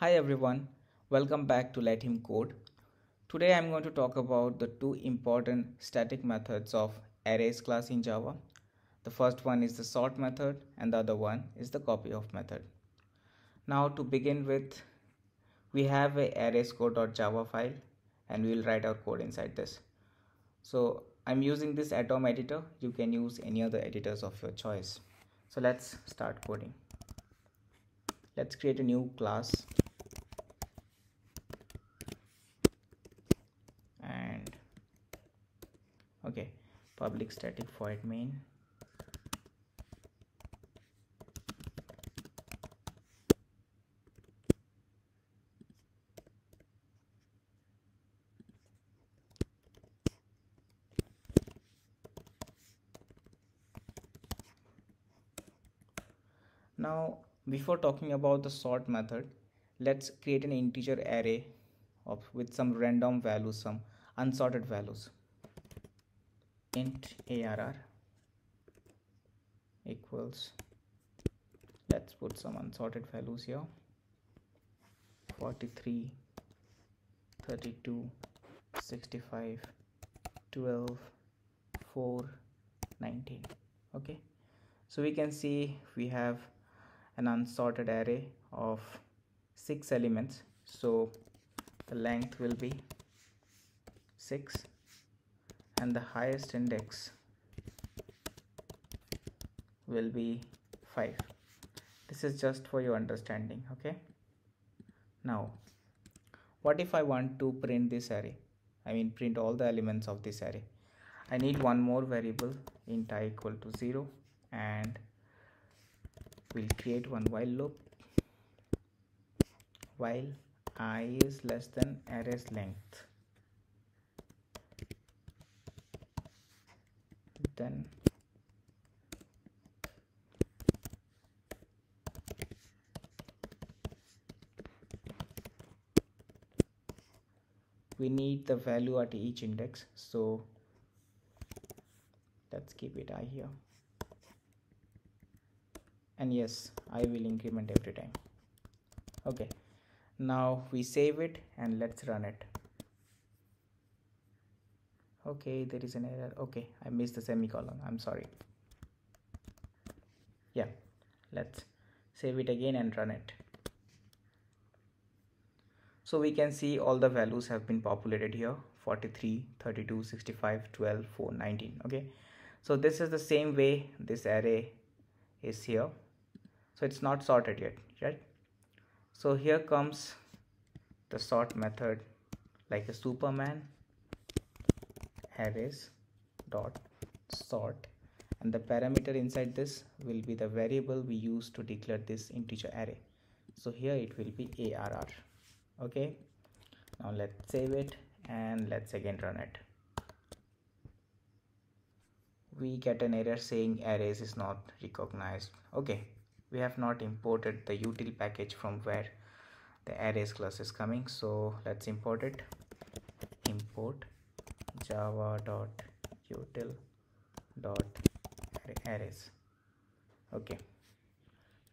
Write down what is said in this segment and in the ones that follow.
Hi everyone, welcome back to Let Him Code. Today I'm going to talk about the two important static methods of arrays class in Java. The first one is the sort method and the other one is the copy of method. Now to begin with, we have a arrayscore.java file and we will write our code inside this. So I'm using this atom editor. You can use any other editors of your choice. So let's start coding. Let's create a new class okay. Public static void main. Now before talking about the sort method let's create an integer array of with some random values some unsorted values int arr equals let's put some unsorted values here 43 32 65 12 4 19 okay? So we can see we have an unsorted array of six elements. So the length will be 6 and the highest index will be 5 this is just for your understanding okay? Now what if I want to print this array? I mean print all the elements of this array. I need one more variable int i equal to 0 and we'll create one while loop while i is less than array's length then. We need the value at each index so let's keep it i here. And yes i will increment every time. Okay now we save it and let's run it okay there is an error. Okay I missed the semicolon. I'm sorry. Yeah let's save it again and run it. So we can see all the values have been populated here. 43 32 65 12 4 19 okay so this is the same way this array is here. So it's not sorted yet right? So here comes the sort method like a superman arrays dot sort. And the parameter inside this will be the variable we use to declare this integer array. So here it will be arr okay? Now let's save it and let's again run it. We get an error saying arrays is not recognized. Okay. We have not imported the util package from where the arrays class is coming. So let's import it. Import java dot util dot arrays. Okay.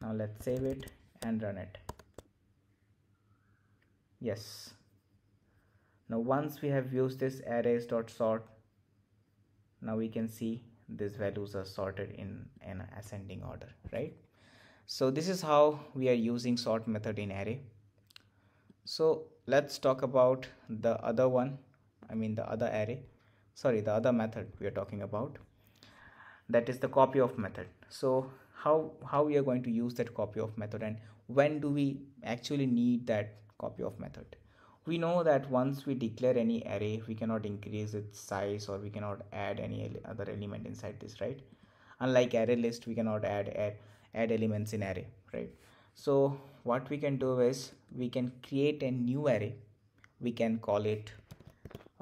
Now let's save it and run it. Yes. Now once we have used this arrays dot sort now we can see these values are sorted in an ascending order right? So this is how we are using sort method in array. So let's talk about the other one I mean the other array. Sorry the other method we are talking about. That is the copy of method. So how how we are going to use that copy of method and when do we actually need that copy of method? We know that once we declare any array we cannot increase its size or we cannot add any other element inside this right? Unlike array list we cannot add add, add elements in array right? So what we can do is we can create a new array. We can call it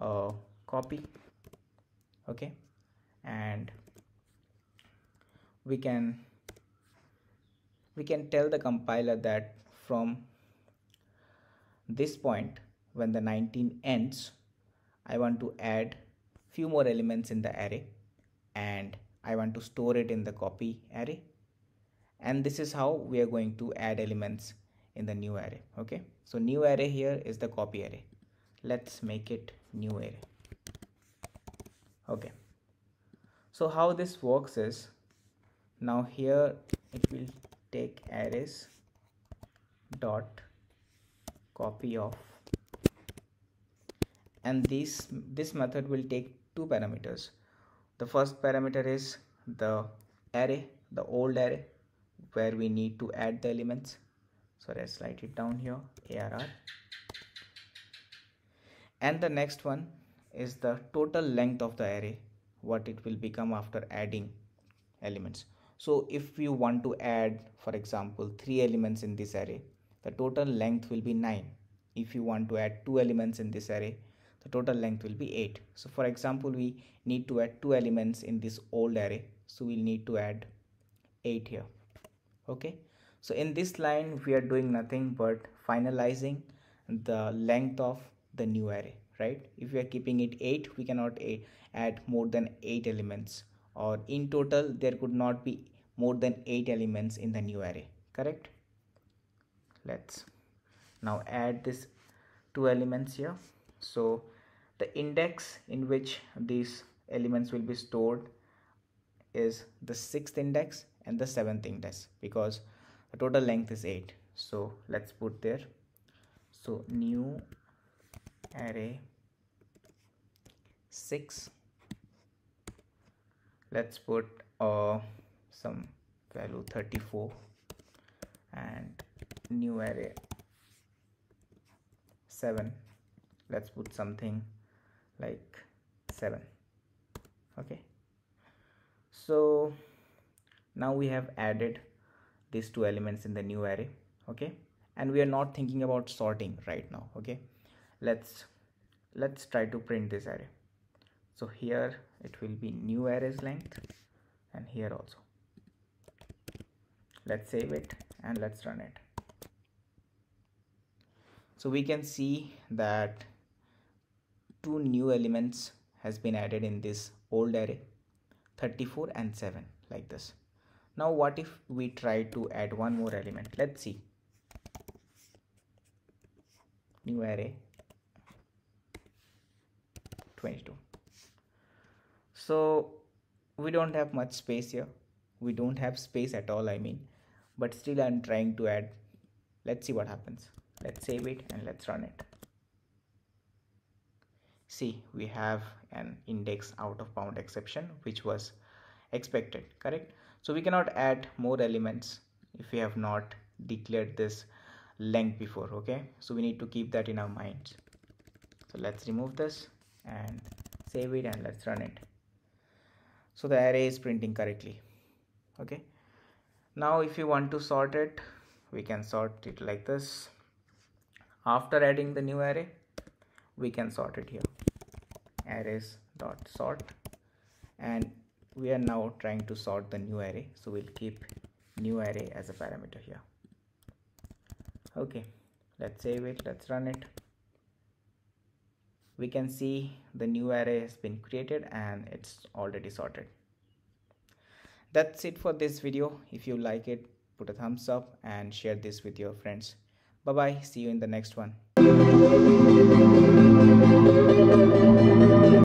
uh, copy okay? And we can we can tell the compiler that from this point when the 19 ends I want to add few more elements in the array and I want to store it in the copy array. And this is how we are going to add elements in the new array okay? So new array here is the copy array let's make it new array okay. So how this works is now here it will take arrays dot copy of and this this method will take two parameters. The first parameter is the array the old array where we need to add the elements. So let's write it down here arr and the next one is the total length of the array what it will become after adding elements. So if you want to add for example three elements in this array the total length will be 9 if you want to add two elements in this array the total length will be 8 so for example we need to add two elements in this old array. So we'll need to add 8 here. Okay? So in this line we are doing nothing but finalizing the length of the new array right? If we are keeping it 8 we cannot add more than 8 elements. Or in total there could not be more than 8 elements in the new array correct? Let's now add this two elements here. So the index in which these elements will be stored is the sixth index and the seventh index because the total length is 8 so let's put there. So new array 6 let's put uh, some value 34 and new array 7 let's put something like 7 okay. So now we have added these two elements in the new array. Okay. And we are not thinking about sorting right now. Okay let's let's try to print this array. So here it will be new arrays length and here also. Let's save it and let's run it. So we can see that two new elements has been added in this old array 34 and 7 like this. Now what if we try to add one more element? Let's see. New array 22 so we don't have much space here. We don't have space at all i mean. But still i'm trying to add. Let's see what happens. Let's save it and let's run it. See we have an index out of bound exception which was expected correct? So we cannot add more elements if we have not declared this length before okay? So we need to keep that in our minds. So let's remove this and save it and let's run it. So the array is printing correctly. Okay. Now if you want to sort it we can sort it like this. After adding the new array we can sort it here. Arrays dot sort. And we are now trying to sort the new array. So we'll keep new array as a parameter here. Okay. Let's save it. Let's run it we can see the new array has been created and it's already sorted. That's it for this video. If you like it put a thumbs up and share this with your friends. Bye bye see you in the next one